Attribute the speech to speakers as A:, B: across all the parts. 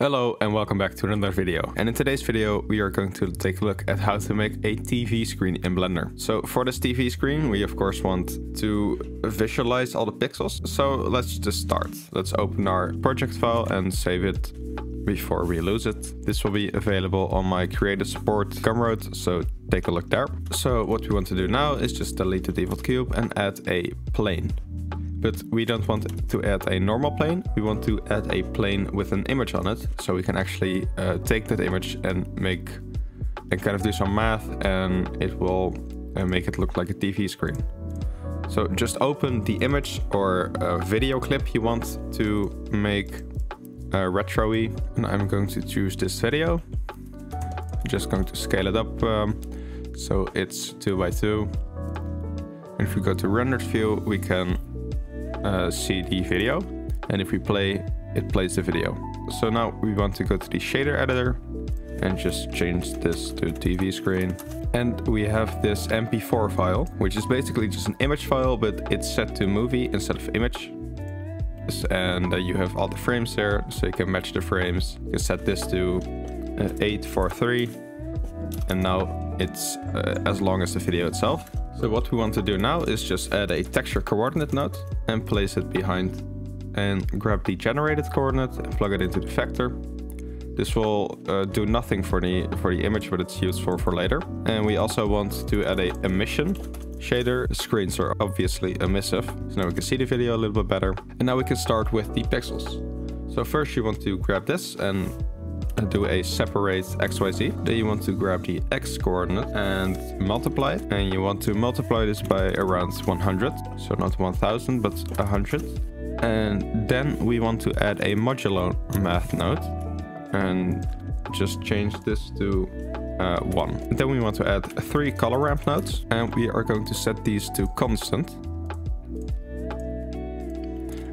A: Hello and welcome back to another video. And in today's video we are going to take a look at how to make a TV screen in Blender. So for this TV screen we of course want to visualize all the pixels. So let's just start. Let's open our project file and save it before we lose it. This will be available on my creative support Gumroad, so take a look there. So what we want to do now is just delete the default cube and add a plane but we don't want to add a normal plane. We want to add a plane with an image on it. So we can actually uh, take that image and make and kind of do some math and it will uh, make it look like a TV screen. So just open the image or video clip you want to make uh, retro-y. And I'm going to choose this video. I'm just going to scale it up um, so it's 2 by 2 And if we go to rendered view, we can uh, see the video. And if we play, it plays the video. So now we want to go to the shader editor and just change this to TV screen. And we have this MP4 file, which is basically just an image file, but it's set to movie instead of image. And uh, you have all the frames there, so you can match the frames. You can set this to uh, 843, and now it's uh, as long as the video itself. So what we want to do now is just add a texture coordinate node and place it behind and grab the generated coordinate and plug it into the vector. This will uh, do nothing for the for the image, but it's useful for later. And we also want to add a emission shader. Screens are obviously emissive, so now we can see the video a little bit better. And now we can start with the pixels. So first you want to grab this and do a separate xyz. Then you want to grab the x coordinate and multiply. And you want to multiply this by around 100. So not 1000, but 100. And then we want to add a modulo math node and just change this to uh, 1. Then we want to add three color ramp nodes and we are going to set these to constant.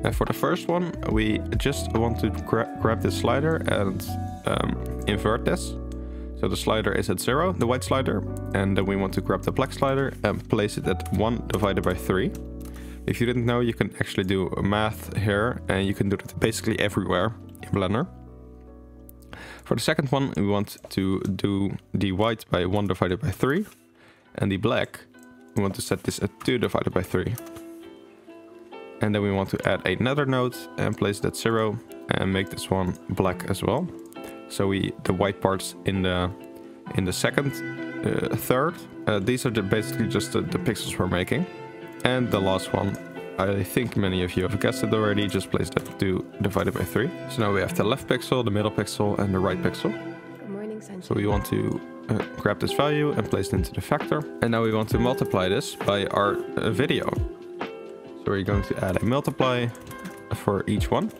A: And for the first one, we just want to gra grab this slider and um, invert this. So the slider is at zero, the white slider, and then we want to grab the black slider and place it at one divided by three. If you didn't know, you can actually do math here, and you can do it basically everywhere in Blender. For the second one, we want to do the white by 1 divided by 3. And the black, we want to set this at 2 divided by 3. And then we want to add another node and place that zero and make this one black as well. So we the white parts in the in the second uh, third. Uh, these are the, basically just the, the, pixels we're making. And the last one, I think many of you have guessed it already, just place that two divided by three. So now we have the left pixel, the middle pixel and the right pixel. Morning, So we want to uh, grab this value and place it into the factor. And now we want to multiply this by our uh, video. So we're going to add a multiply for each one.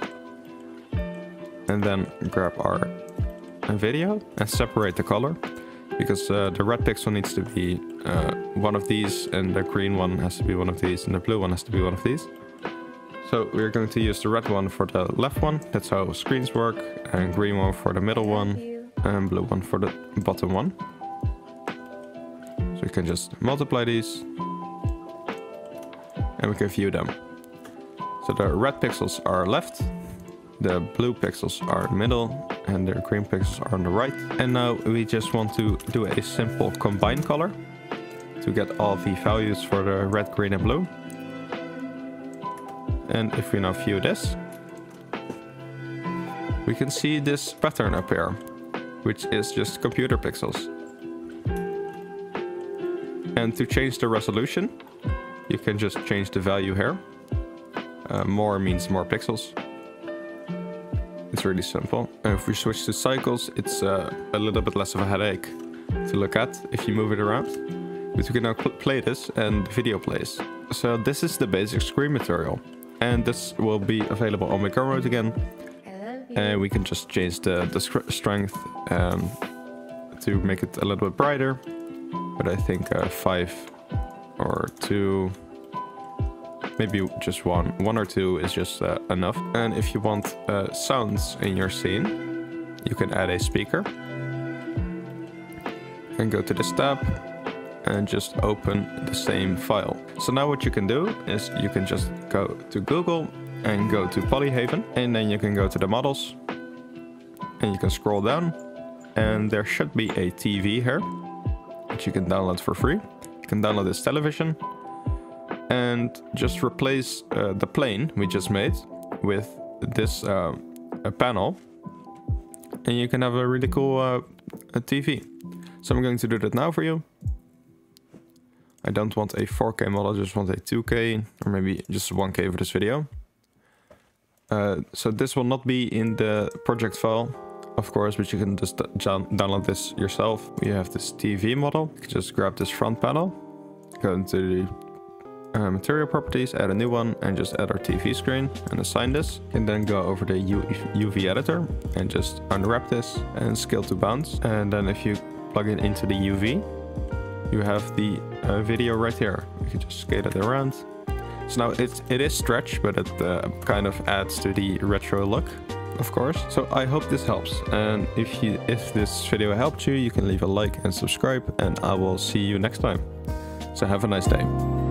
A: And then grab our video and separate the color. Because uh, the red pixel needs to be uh, one of these and the green one has to be one of these and the blue one has to be one of these. So we're going to use the red one for the left one. That's how screens work. And green one for the middle one. And blue one for the bottom one. So we can just multiply these and we can view them. So the red pixels are left, the blue pixels are middle, and the green pixels are on the right. And now we just want to do a simple combine color to get all the values for the red, green and blue. And if we now view this, we can see this pattern appear, which is just computer pixels. And to change the resolution, you can just change the value here. Uh, more means more pixels. It's really simple. And if we switch to cycles, it's uh, a little bit less of a headache to look at if you move it around. But we can now play this and the video plays. So this is the basic screen material. And this will be available on my Gumroad again. And we can just change the, the strength um, to make it a little bit brighter. But I think uh, 5 or two, maybe just one. One or two is just uh, enough. And if you want uh, sounds in your scene, you can add a speaker. And go to this tab and just open the same file. So now what you can do is you can just go to Google and go to Polyhaven and then you can go to the models and you can scroll down and there should be a TV here which you can download for free. You can download this television and just replace uh, the plane we just made with this uh, panel and you can have a really cool uh, a TV. So I'm going to do that now for you. I don't want a 4K model, I just want a 2K or maybe just 1K for this video. Uh, so this will not be in the project file, of course, but you can just download this yourself. We have this TV model. You can just grab this front panel, go into the uh, material properties, add a new one, and just add our TV screen and assign this. And then go over the UV editor and just unwrap this and scale to bounds. And then if you plug it into the UV, you have the uh, video right here. You can just scale it around so now it's, it is stretch, but it uh, kind of adds to the retro look, of course. So I hope this helps. And if you if this video helped you, you can leave a like and subscribe and I will see you next time. So have a nice day.